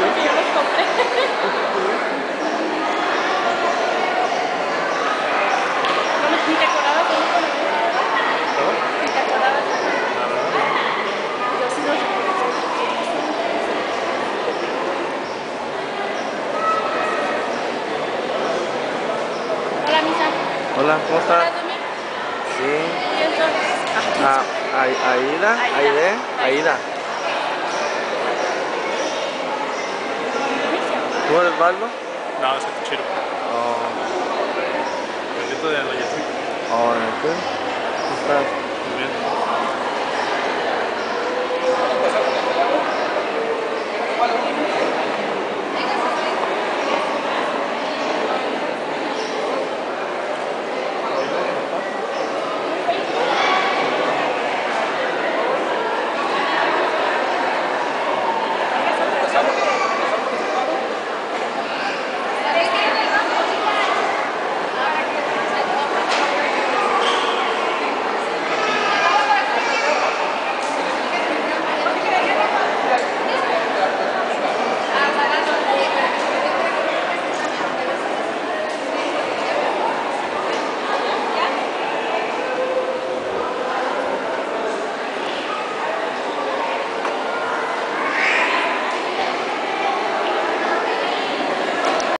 yo los compré. ¿No los ni te acordabas de con el ¿Ni te acordabas? Yo sí los Hola, Misa. Hola, ¿cómo estás? Sí. ¿Y entonces? Ah, Aida, Aida, Aida. ¿Tú eres Osvaldo? No, ese es Chiro. Oh, El nieto de oh. ¿Cómo estás?